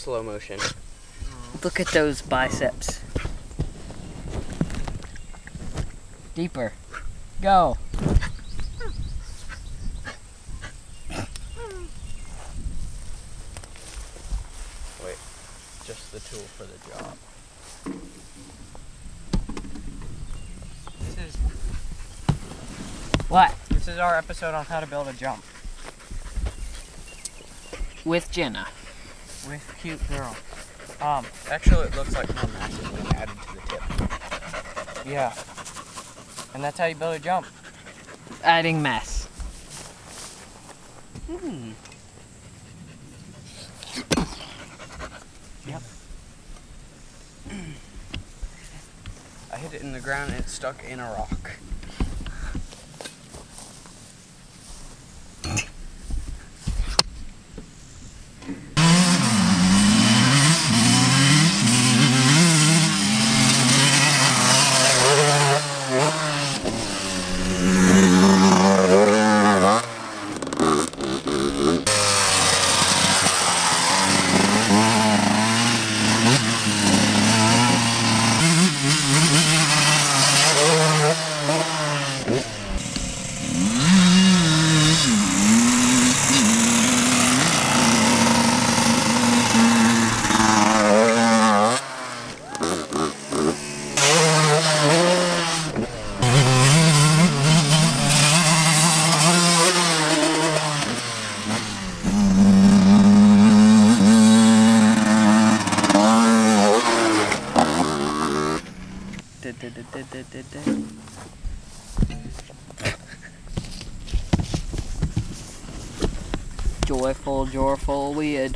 slow motion. Look at those biceps. Deeper. Go. Wait, just the tool for the job. This is What? this is our episode on how to build a jump With Jenna. With cute girl. Um, Actually, it looks like more mass is being added to the tip. yeah. And that's how you build a jump. Adding mass. Hmm. Yep. I hit it in the ground and it stuck in a rock.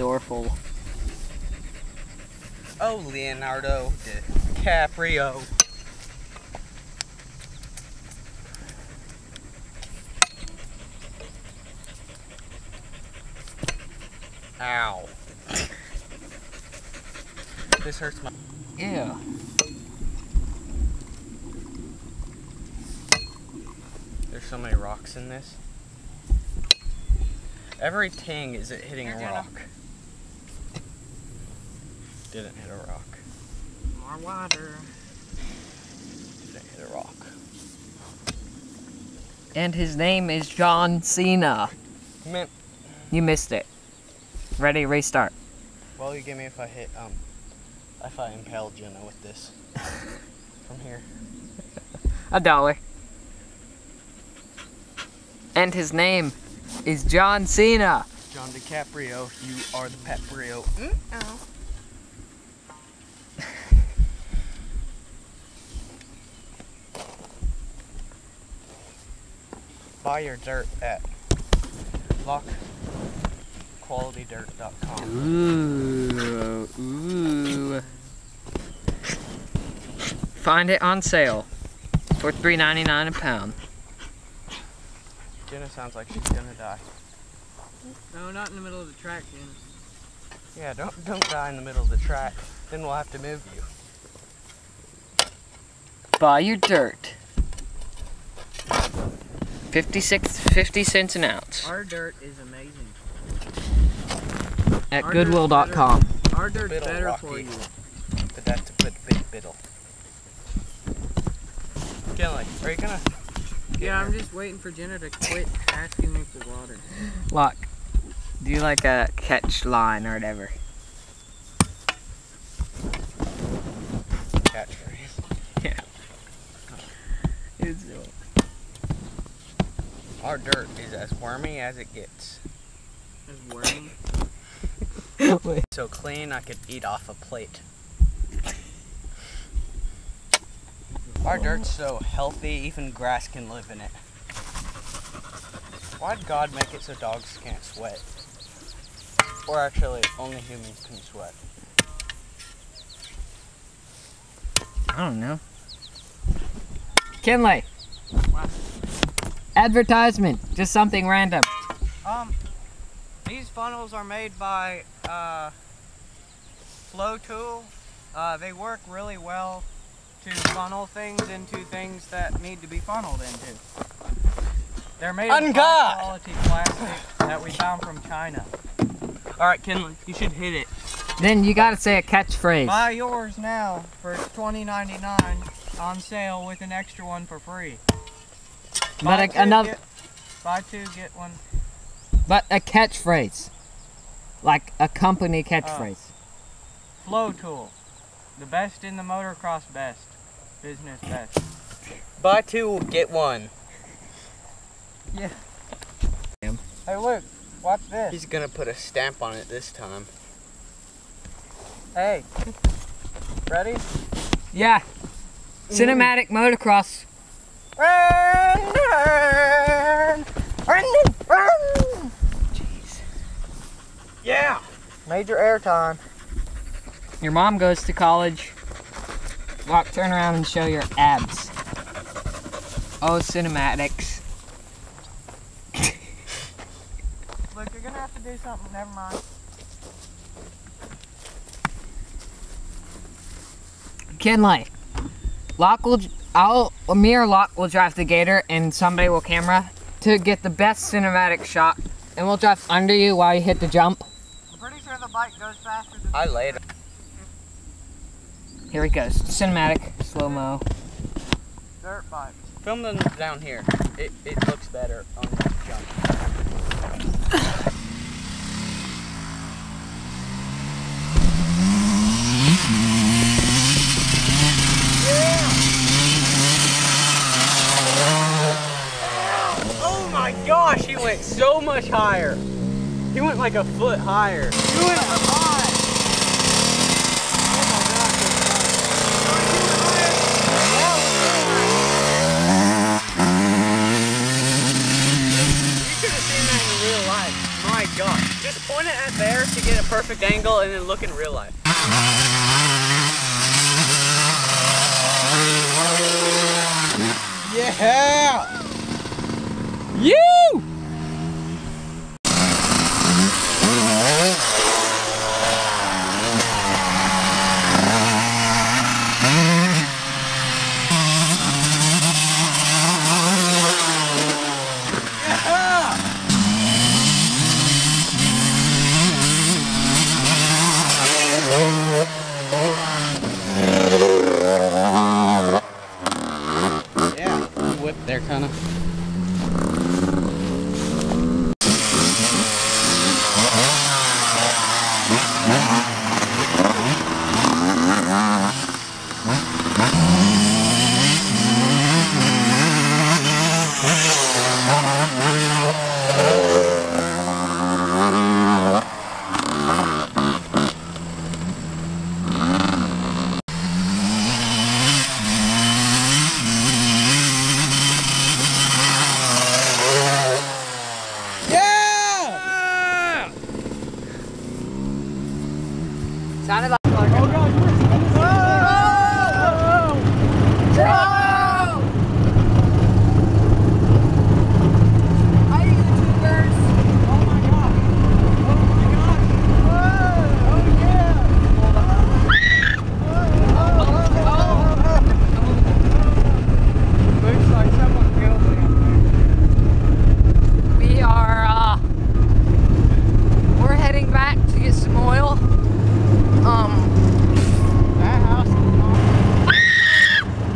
Joyful, we. Oh, Leonardo DiCaprio. Ow. This hurts my. Ew. There's so many rocks in this. Every ting is it hitting a Here, Jenna. rock. Didn't hit a rock. More water. Didn't hit a rock. And his name is John Cena. Man, You missed it. Ready, restart. Well, you give me if I hit um if I impale Jenna with this from here? A dollar. And his name is John Cena. John DiCaprio, you are the Paprio. Buy your dirt at lockqualitydirt.com. Ooh, ooh. Find it on sale for $3.99 a pound. Jenna sounds like she's gonna die. No, not in the middle of the track, man. Yeah, don't don't die in the middle of the track. Then we'll have to move you. Buy your dirt. 56, 50 cents an ounce Our dirt is amazing. at Our dirt's goodwill.com. Our dirt's Biddle better Rocky. for you. But that's a bit big biddle. Kinley, are you gonna Yeah, I'm just waiting for Jenna to quit asking me for water. Lock. do you like a catch line or whatever? catchphrase? It's Our dirt is as wormy as it gets. It's wormy. So clean I could eat off a plate. Our dirt's so healthy, even grass can live in it. Why'd God make it so dogs can't sweat? Or actually, only humans can sweat. I don't know. Kinley. What? Advertisement. Just something random. Um, these funnels are made by uh, FloTool. Uh, they work really well to funnel things into things that need to be funneled into. They're made On of high quality plastic that we found from China. Alright, Kinley, you should hit it. Then you gotta say a catchphrase. Buy yours now for $20.99 on sale with an extra one for free. But Buy a, two, another, get- buy two, get one. but a catchphrase, like a company uh, catchphrase. FloTool. The best in the motocross best. Business best. Buy two, get one. Yeah. Damn. Hey, look. Watch this. He's gonna put a stamp on it this time. Hey. Ready? Yeah. Cinematic motocross. Run, run, run, run. Jeez. Yeah. Major airtime. Your mom goes to college. Walk, turn around and show your abs. Oh, cinematics. Look, you're gonna have to do something. Never mind. Kinley. Locke will, I'll, me or Locke will drive the gator and somebody will camera to get the best cinematic shot. And we'll drive under you while you hit the jump. I'm pretty sure the bike goes faster than I laid. Here he goes. Cinematic, slow-mo. dirt bike. Film them down here. It, it looks better on the jump. Oh my gosh, he went so much higher. He went like a foot higher. You went high. Oh you could have seen that in real life. My gosh. Just point it at there to get a perfect angle and then look in real life. Yeah! Sounded like Looks like someone killed me. we are uh we're heading back to get some oil. Um That house is gone.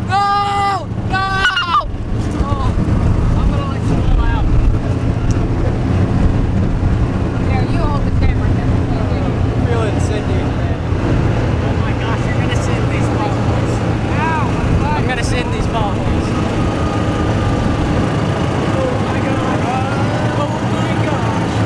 No! No! Oh, I'm gonna let you pull out. There, you hold the camera. Here. Feeling Cindy. Oh my gosh, you're gonna send these potholes. Ow! I'm gonna send these potholes. Oh my god. Oh my gosh.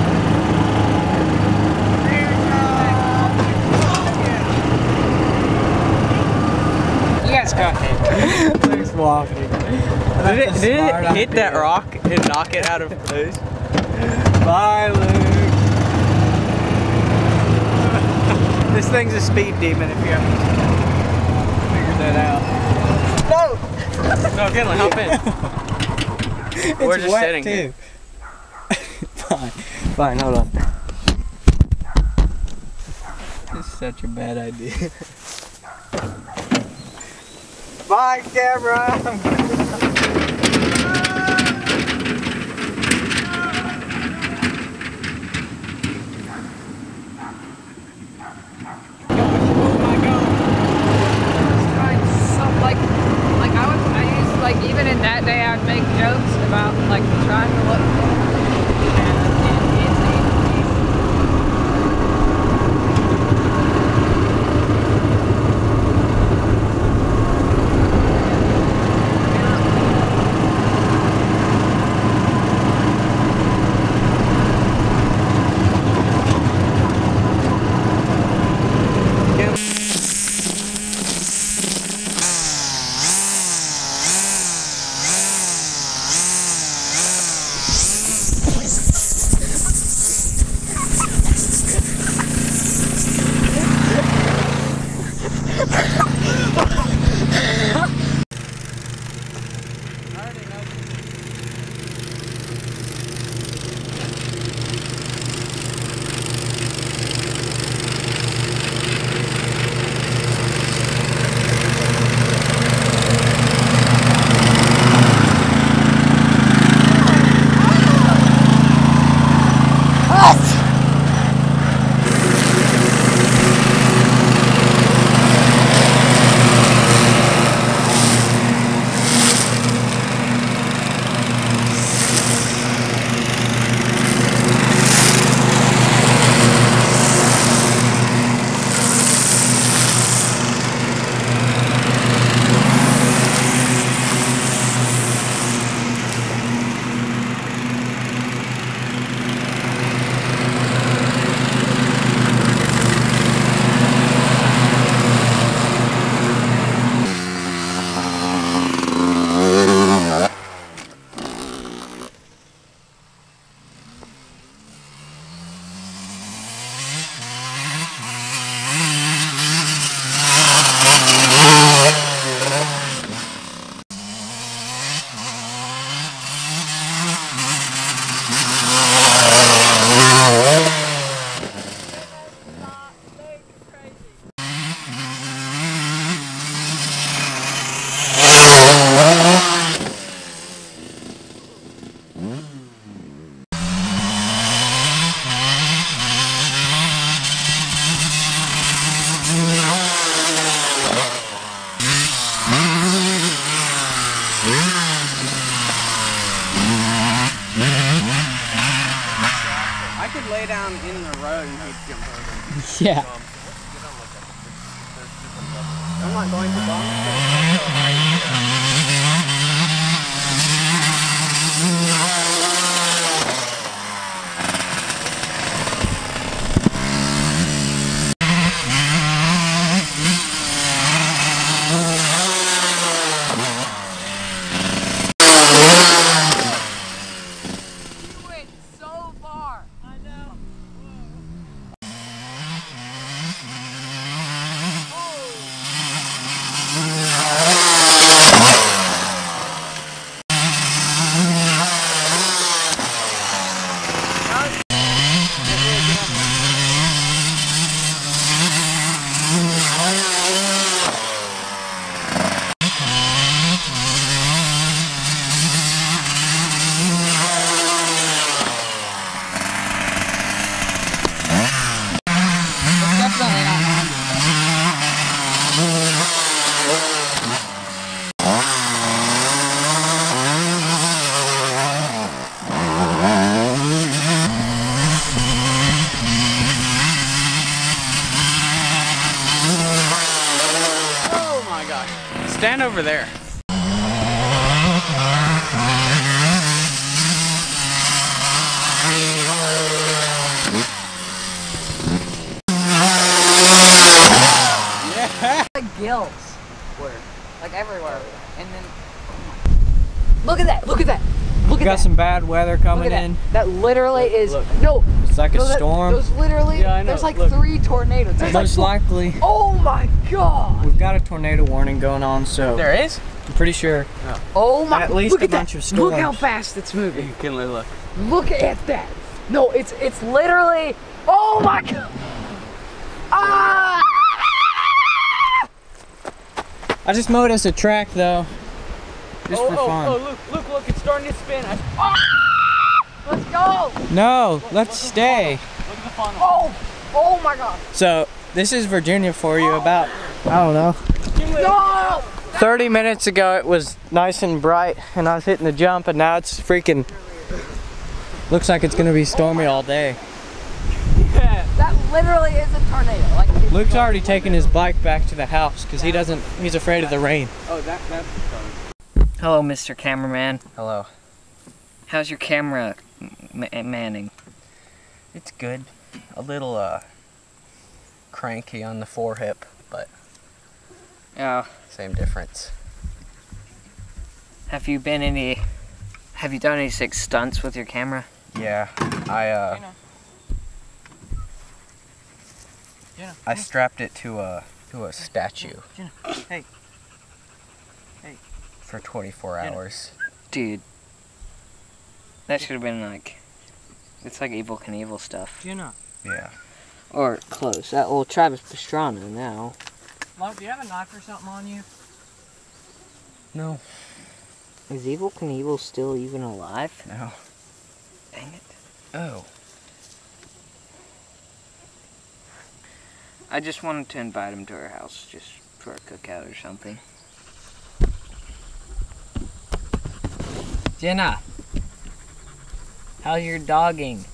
Yes, go walking. Did it, did it hit that rock and knock it out of place? Bye, Luke. this thing's a speed demon if you haven't figured that out. No! No, Kinley, hop in. We're just sitting here. fine, fine, hold on. This is such a bad idea. Bye, camera! Lay down in the road and he'd jump over. Yeah. I'm not going to bomb. You went so far. I know. Definitely not. Oh my gosh. Stand over there. like gills. Where? Like everywhere. And then Look at that. Look at that. Look We at got that. some bad weather Look coming at that. in. That literally is look. no. It's like a that- storm. Those literally. Yeah, I know. There's like Look. three tornadoes. There's Most four- likely, Oh my god. we've got a tornado warning going on, so There is? I'm pretty sure. Oh my. God. At least look a at that. bunch of Look how fast it's moving. You can look. Look at that. No, it's it's literally. Oh my god. Ah! I just mowed us a track though, just oh, for oh, fun. oh, look, look, look, it's starting to spin. I, Let's go. No, let's stay. look at the funnel. Oh. Oh my god. So This is Virginia for you. About I don't know. No! 30 minutes ago it was nice and bright and I was hitting the jump and now it's freaking looks like it's gonna be stormy all day. That literally is a tornado. Like Luke's already taken his bike back to the house because he doesn't he's afraid of the rain. Oh, that, that's Hello, Mr. Cameraman. Hello. How's your camera m- manning? It's good. A little uh cranky on the forehip, but yeah, same difference. have you been any? Have you done any sick stunts with your camera? Yeah, I uh Gina. Gina, I strapped it to a to a statue Gina, hey. Hey. for 24 Get it. hours. Dude, that should have been like. It's like Evel Knievel stuff. Gina. Yeah. Or close. That old Travis Pastrana now. Love, do you have a knife or something on you? No. Is Evel Knievel still even alive? No. Dang it. Oh. I just wanted to invite him to our house, just for a cookout or something. Jenna, how's your dogging?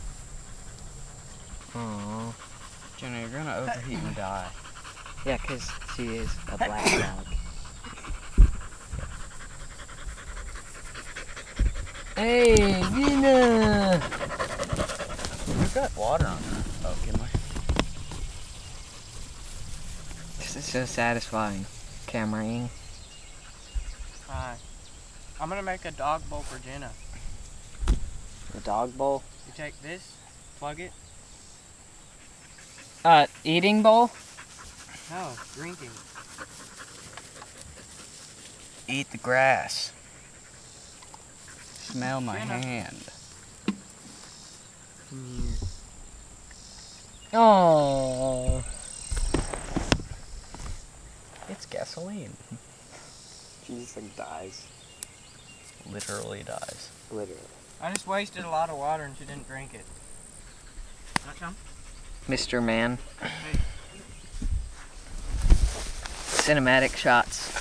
Aww. Jenna, you're gonna overheat and die. Yeah, 'cause she is a black dog. Hey, Gina! You've got water on her. Oh, can we? This is so satisfying. Cameraing. Hi. I'm gonna make a dog bowl for Jenna. The dog bowl. You take this, plug it. Uh, eating bowl? No, drinking. Eat the grass. Smell my Jenna. hand. Oh. It's gasoline. She just like dies. Literally dies. Literally. I just wasted a lot of water and she didn't drink it. Mr. Man. Cinematic shots.